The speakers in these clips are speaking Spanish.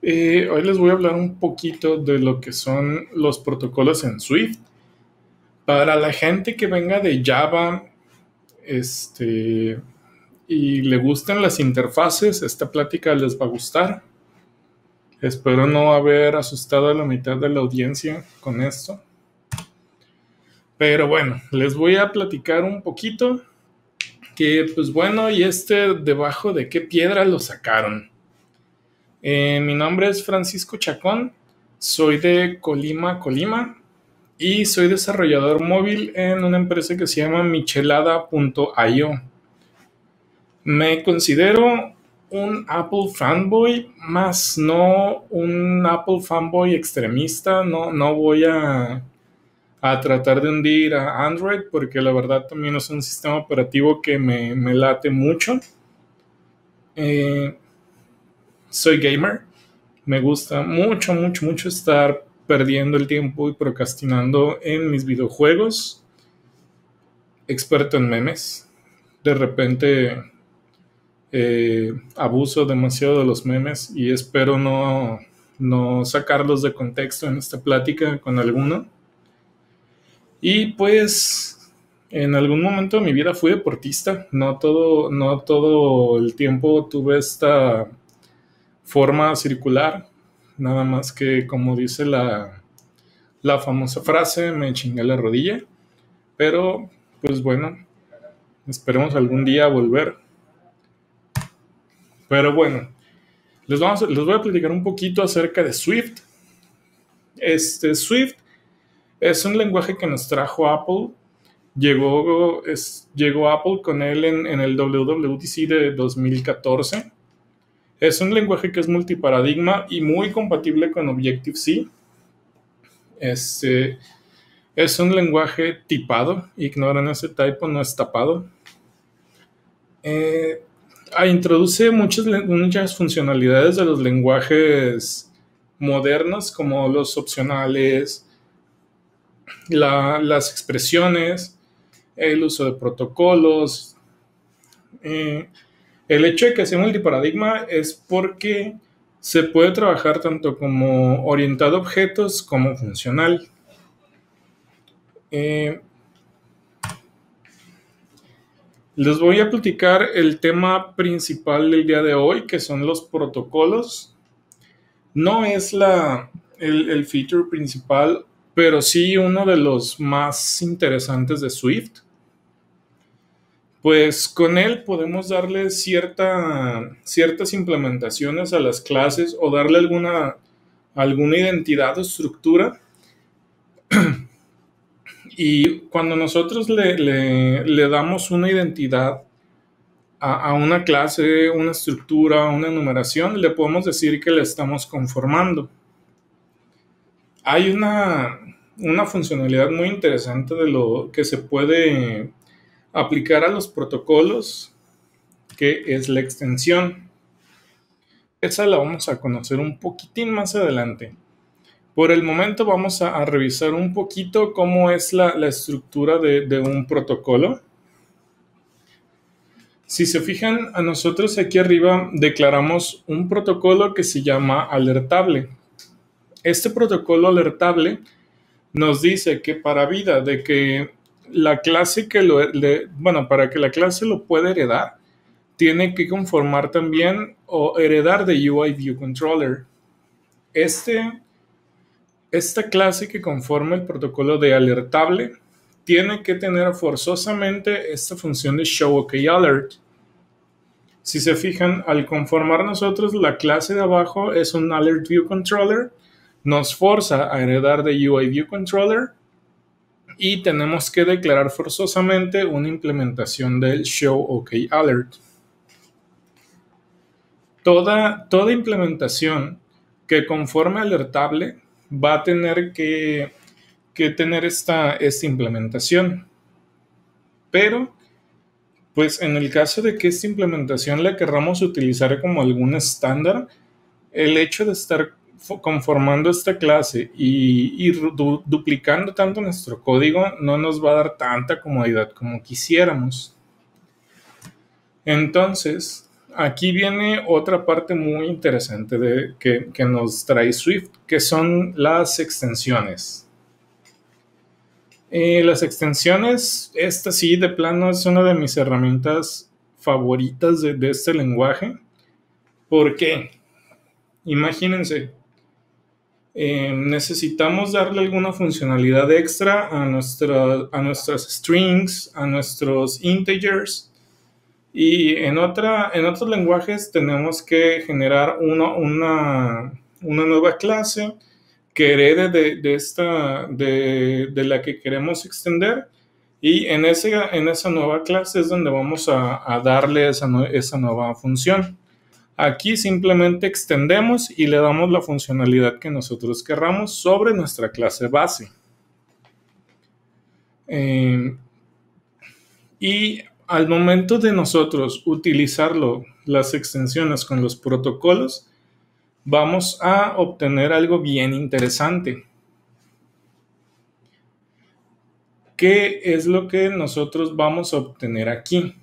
Eh, hoy les voy a hablar un poquito de lo que son los protocolos en Swift. Para la gente que venga de Java este, y le gusten las interfaces, esta plática les va a gustar. Espero no haber asustado a la mitad de la audiencia con esto. Pero bueno, les voy a platicar un poquito que pues bueno, y este debajo de qué piedra lo sacaron. Eh, mi nombre es Francisco Chacón, soy de Colima, Colima, y soy desarrollador móvil en una empresa que se llama michelada.io. Me considero un Apple fanboy, más no un Apple fanboy extremista, no, no voy a a tratar de hundir a Android porque la verdad también es un sistema operativo que me, late mucho. Eh, soy gamer, me gusta mucho, mucho, mucho estar perdiendo el tiempo y procrastinando en mis videojuegos. Experto en memes. De repente eh, abuso demasiado de los memes y espero no, no sacarlos de contexto en esta plática con alguno. Y pues en algún momento de mi vida fui deportista, no todo, no todo el tiempo tuve esta forma circular, nada más que como dice la, la famosa frase, me chingué la rodilla, pero pues bueno, esperemos algún día volver. Pero bueno, les, vamos, les voy a platicar un poquito acerca de Swift. Este Swift es un lenguaje que nos trajo Apple. Llegó, es, llegó Apple con él en, el WWDC de 2014. Es un lenguaje que es multiparadigma y muy compatible con Objective-C. Este, es un lenguaje tipado, ignoran ese typo, no es tapado. Eh, ah, introduce muchas, muchas funcionalidades de los lenguajes modernos, como los opcionales, las expresiones, el uso de protocolos. Eh, el hecho de que sea multiparadigma es porque se puede trabajar tanto como orientado a objetos como funcional. Eh, les voy a platicar el tema principal del día de hoy, que son los protocolos. No es la, el, el feature principal pero sí uno de los más interesantes de Swift. Pues con él podemos darle cierta, ciertas implementaciones a las clases o darle alguna, alguna identidad o estructura. y cuando nosotros le, damos una identidad a, a, una clase, una estructura, una enumeración, le podemos decir que le estamos conformando. Hay una, una funcionalidad muy interesante de lo que se puede aplicar a los protocolos, que es la extensión. Esa la vamos a conocer un poquitín más adelante. Por el momento vamos a, revisar un poquito cómo es la, estructura de, de, un protocolo. Si se fijan, a nosotros aquí arriba declaramos un protocolo que se llama alertable. Este protocolo alertable nos dice que para vida de que la clase que lo, bueno, para que la clase lo pueda heredar, tiene que conformar también o heredar de UI View Controller. Este, esta clase que conforma el protocolo de alertable tiene que tener forzosamente esta función de showOKAlert. Si se fijan, al conformar nosotros la clase de abajo es un Alert View Controller nos forza a heredar de UI View Controller y tenemos que declarar forzosamente una implementación del show OK alert. Toda, toda implementación que conforme alertable va a tener que, tener esta, esta implementación. Pero, pues en el caso de que esta implementación la querramos utilizar como algún estándar, el hecho de estar conformando esta clase y, duplicando tanto nuestro código no nos va a dar tanta comodidad como quisiéramos. Entonces, aquí viene otra parte muy interesante de, que, nos trae Swift, que son las extensiones. Eh, las extensiones, esta sí, de plano es una de mis herramientas favoritas de, este lenguaje. ¿Por qué? Imagínense, eh, necesitamos darle alguna funcionalidad extra a, nuestra, a nuestras strings, a nuestros integers. Y en, otra, en otros lenguajes tenemos que generar una, una nueva clase que herede de, esta, de, la que queremos extender. Y en, ese, en esa nueva clase es donde vamos a, darle esa, esa nueva función. Aquí simplemente extendemos y le damos la funcionalidad que nosotros querramos sobre nuestra clase base. Eh, y al momento de nosotros utilizarlo, las extensiones con los protocolos, vamos a obtener algo bien interesante. ¿Qué es lo que nosotros vamos a obtener aquí?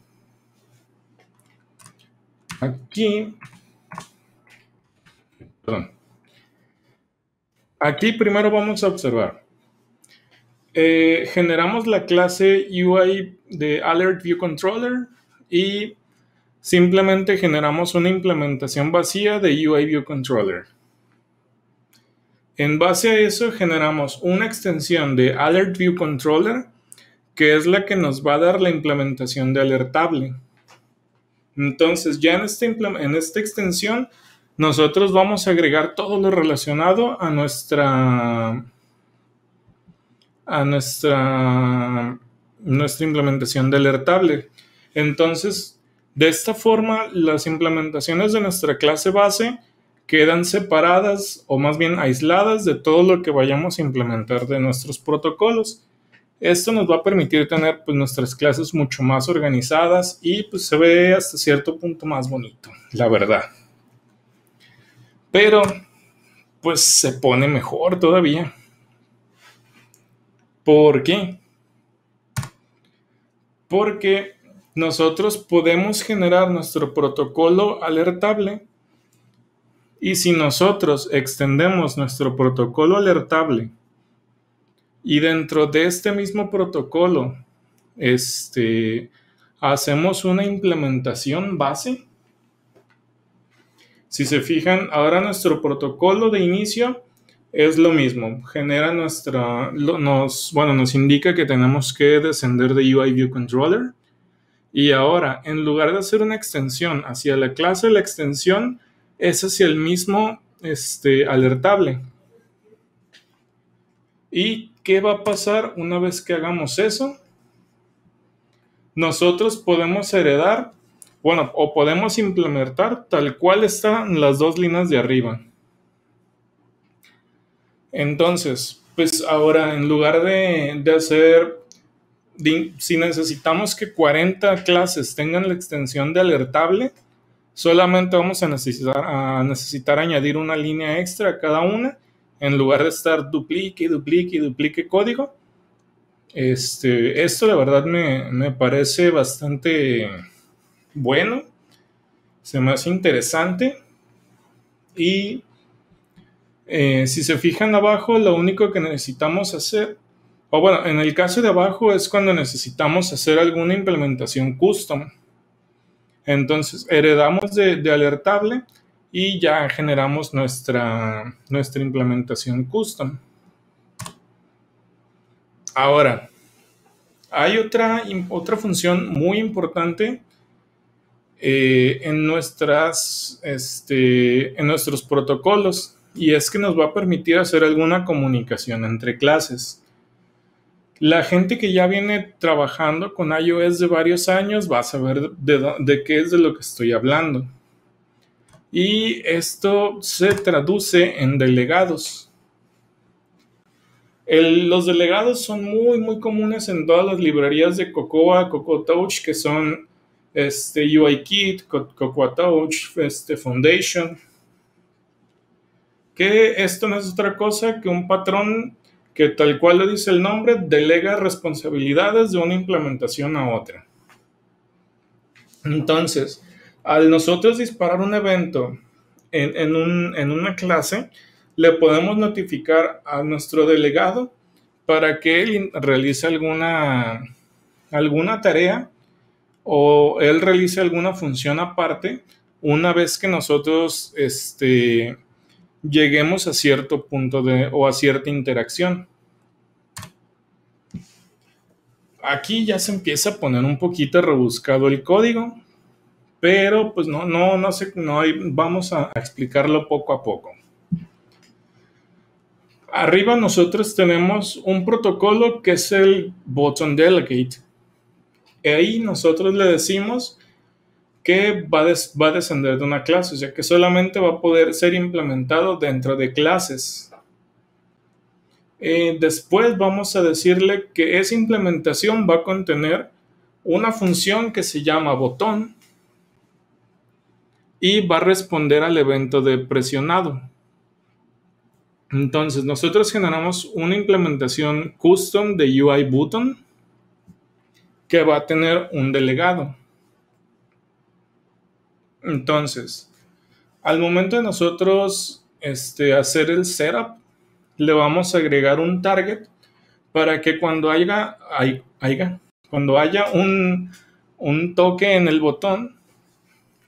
Aquí, perdón. Aquí primero vamos a observar. Eh, generamos la clase UI de Alert View Controller y Simplemente generamos una implementación vacía de UI View Controller. En base a eso generamos una extensión de Alert View Controller que es la que nos va a dar la implementación de alertable. Entonces ya en, este en esta extensión nosotros vamos a agregar todo lo relacionado a nuestra a nuestra nuestra implementación de alertable. Entonces de esta forma, las implementaciones de nuestra clase base quedan separadas o más bien aisladas de todo lo que vayamos a implementar de nuestros protocolos. Esto nos va a permitir tener pues, nuestras clases mucho más organizadas y pues, se ve hasta cierto punto más bonito, la verdad. Pero pues se pone mejor todavía. ¿Por qué? Porque nosotros podemos generar nuestro protocolo alertable y si nosotros extendemos nuestro protocolo alertable y dentro de este mismo protocolo este, hacemos una implementación base, si se fijan, ahora nuestro protocolo de inicio es lo mismo, genera nuestra, nos, bueno, nos indica que tenemos que descender de UI View Controller. Y ahora, en lugar de hacer una extensión hacia la clase, la extensión es hacia el mismo este, alertable. ¿Y qué va a pasar una vez que hagamos eso? Nosotros podemos heredar, bueno, o podemos implementar tal cual están las dos líneas de arriba. Entonces, pues ahora en lugar de, hacer si necesitamos que 40 clases tengan la extensión de alertable, solamente vamos a necesitar añadir una línea extra a cada una en lugar de estar duplique, duplique, duplique código. Este, esto la verdad me, parece bastante bueno, se me hace interesante y eh, si se fijan abajo, lo único que necesitamos hacer o bueno, en el caso de abajo es cuando necesitamos hacer alguna implementación custom. Entonces heredamos de, alertable y ya generamos nuestra, nuestra implementación custom. Ahora, hay otra, otra función muy importante eh, en, nuestras, este, en nuestros protocolos y es que nos va a permitir hacer alguna comunicación entre clases. La gente que ya viene trabajando con iOS de varios años va a saber de, qué es de lo que estoy hablando. Y esto se traduce en delegados. los delegados son muy, muy comunes en todas las librerías de Cocoa, Cocoa Touch, que son este, UIKit, Cocoa Touch, este, Foundation. Que esto no es otra cosa que un patrón que tal cual lo dice el nombre, delega responsabilidades de una implementación a otra. Entonces, Al nosotros disparar un evento en, una clase, le podemos notificar a nuestro delegado para que él realice alguna, alguna tarea o él realice alguna función aparte una vez que nosotros este, lleguemos a cierto punto de o a cierta interacción. Aquí ya se empieza a poner un poquito rebuscado el código, pero pues no, no, no sé, no vamos a explicarlo poco a poco. Arriba nosotros tenemos un protocolo que es el button delegate. Ahí nosotros le decimos que va a, va a descender de una clase, o sea que solamente va a poder ser implementado dentro de clases. Eh, después vamos a decirle que esa implementación va a contener una función que se llama botón y va a responder al evento de presionado. Entonces, nosotros generamos una implementación custom de UI button que va a tener un delegado. Entonces, al momento de nosotros este, hacer el setup, le vamos a agregar un target para que cuando haya, haya cuando haya un, un, toque en el botón,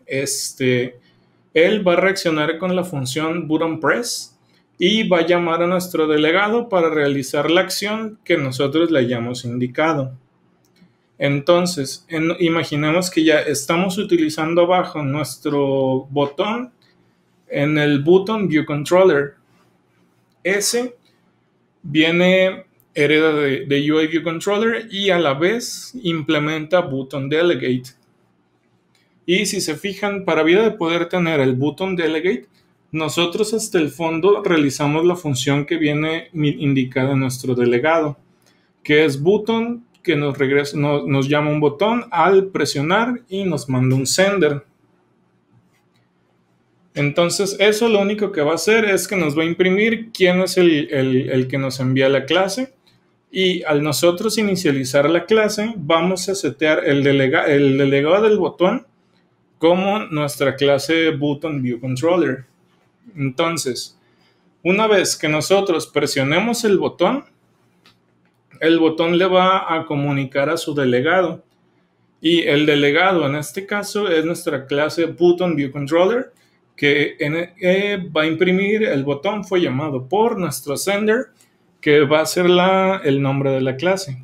este, él va a reaccionar con la función button press y va a llamar a nuestro delegado para realizar la acción que nosotros le hayamos indicado. Entonces, imaginemos que ya estamos utilizando abajo nuestro botón en el button View Controller. Ese viene hereda de, de UI View Controller y a la vez implementa button Delegate. Y si se fijan, para vida de poder tener el button Delegate, nosotros hasta el fondo realizamos la función que viene indicada en nuestro delegado, que es button que nos, regresa, llama un botón al presionar y nos manda un sender. Entonces, eso lo único que va a hacer es que nos va a imprimir quién es el, que nos envía la clase. Y al nosotros inicializar la clase, vamos a setear el, el delegado del botón como nuestra clase button view controller. Entonces, una vez que nosotros presionemos el botón, el botón le va a comunicar a su delegado. Y el delegado en este caso es nuestra clase Button View Controller, que eh, va a imprimir el botón, fue llamado por nuestro sender, que va a ser la, el nombre de la clase.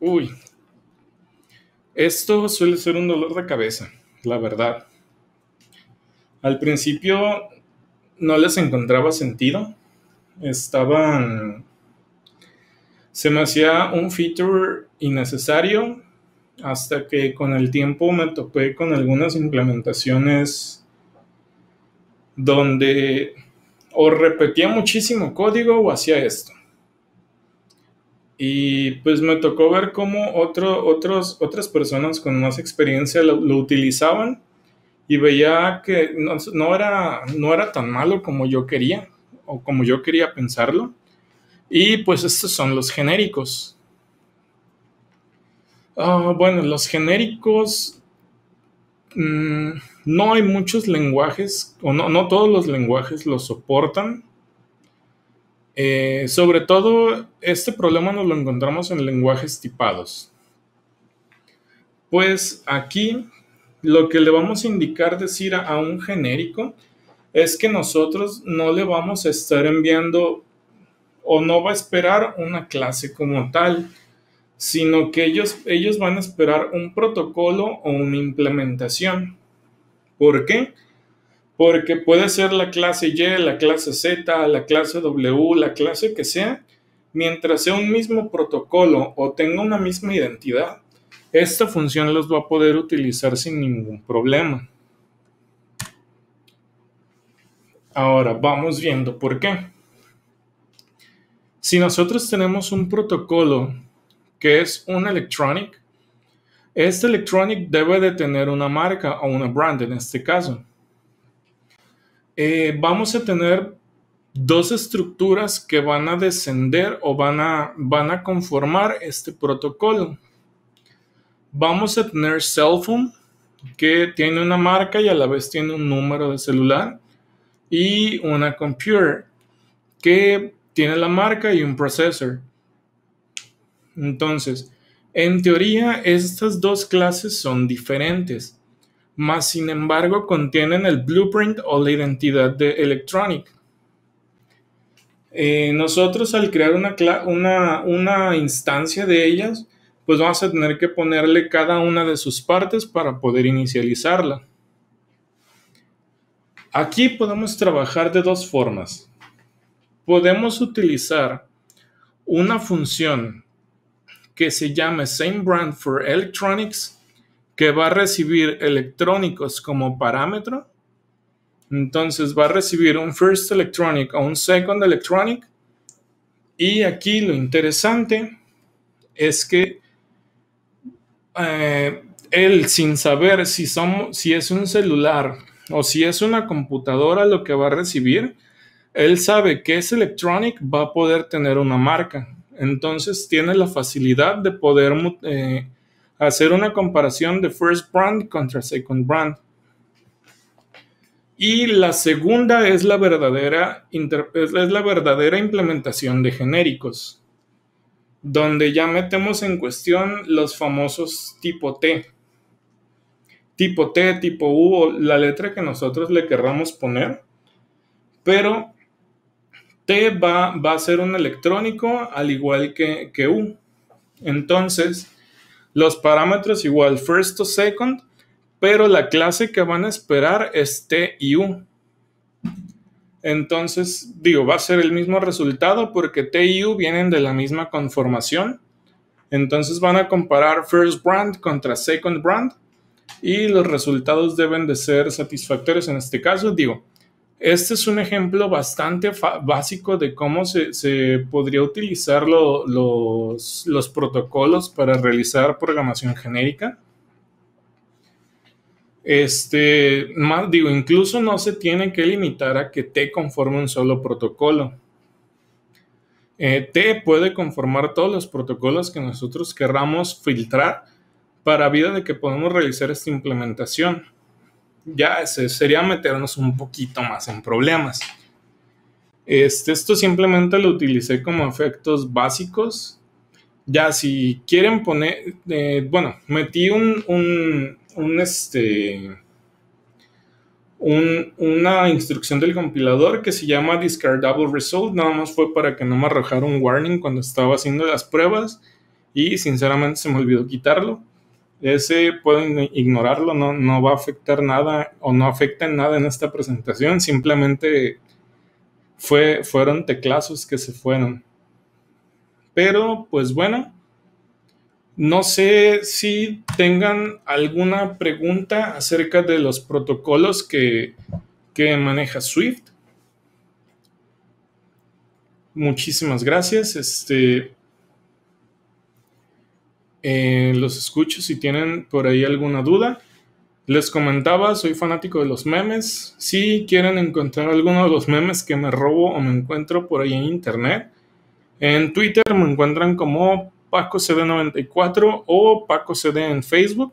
Uy, esto suele ser un dolor de cabeza, la verdad. Al principio no les encontraba sentido, estaban... Se me hacía un feature innecesario hasta que con el tiempo me topé con algunas implementaciones donde o repetía muchísimo código o hacía esto. Y pues me tocó ver cómo otro, otros, otras personas con más experiencia lo, utilizaban y veía que no, era, no era tan malo como yo quería o como yo quería pensarlo. Y pues estos son los genéricos. Ah, bueno, los genéricos mm, no hay muchos lenguajes, o no, no todos los lenguajes los soportan. Eh, sobre todo, este problema nos lo encontramos en lenguajes tipados. Pues aquí lo que le vamos a indicar decir a un genérico es que nosotros no le vamos a estar enviando o no va a esperar una clase como tal, sino que ellos, ellos van a esperar un protocolo o una implementación. ¿Por qué? Porque puede ser la clase Y, la clase Z, la clase W, la clase que sea, mientras sea un mismo protocolo o tenga una misma identidad, esta función los va a poder utilizar sin ningún problema. Ahora vamos viendo por qué. Si nosotros tenemos un protocolo que es un electronic, este electronic debe de tener una marca o una brand en este caso. Eh, vamos a tener dos estructuras que van a descender o van a, van a conformar este protocolo. vamos a tener cell phone, que tiene una marca y a la vez tiene un número de celular, y una computer, que tiene la marca y un processor. Entonces, en teoría, estas dos clases son diferentes, mas sin embargo contienen el blueprint o la identidad de Electronic. Eh, nosotros al crear una, una, instancia de ellas, pues vamos a tener que ponerle cada una de sus partes para poder inicializarla. Aquí podemos trabajar de dos formas. Podemos utilizar una función que se llame Same Brand for Electronics, que va a recibir electrónicos como parámetro. Entonces va a recibir un First Electronic o un Second Electronic. Y aquí lo interesante es que eh, él sin saber si, somos, si es un celular o si es una computadora lo que va a recibir, él sabe que ese electronic va a poder tener una marca. Entonces tiene la facilidad de poder eh, hacer una comparación de first brand contra second brand. Y la segunda es la verdadera, es la verdadera implementación de genéricos, donde ya metemos en cuestión los famosos tipo T. Tipo T, tipo U, la letra que nosotros le querramos poner, pero T va, a ser un electrónico al igual que, que U. Entonces, los parámetros igual first o second, pero la clase que van a esperar es T y U. Entonces, digo, va a ser el mismo resultado porque T y U vienen de la misma conformación. Entonces van a comparar first brand contra second brand y los resultados deben de ser satisfactorios en este caso. Digo, este es un ejemplo bastante básico de cómo se, podría utilizar los, los, protocolos para realizar programación genérica. Este, digo, incluso no se tiene que limitar a que T conforme un solo protocolo. Eh, T puede conformar todos los protocolos que nosotros querramos filtrar para vida de que podamos realizar esta implementación ya sería meternos un poquito más en problemas. Este, esto simplemente lo utilicé como efectos básicos. Ya si quieren poner, eh, bueno, metí un, un, este, una instrucción del compilador que se llama discardable result. Nada más fue para que no me arrojara un warning cuando estaba haciendo las pruebas y sinceramente se me olvidó quitarlo. Ese pueden ignorarlo, no, no va a afectar nada o no afecta en nada en esta presentación, simplemente fue, fueron teclazos que se fueron. Pero, pues bueno, no sé si tengan alguna pregunta acerca de los protocolos que, que maneja Swift. Muchísimas gracias. Este, eh, los escucho si tienen por ahí alguna duda. Les comentaba, soy fanático de los memes. Si quieren encontrar alguno de los memes que me robo o me encuentro por ahí en internet, en Twitter me encuentran como PacoCD94 o PacoCD en Facebook.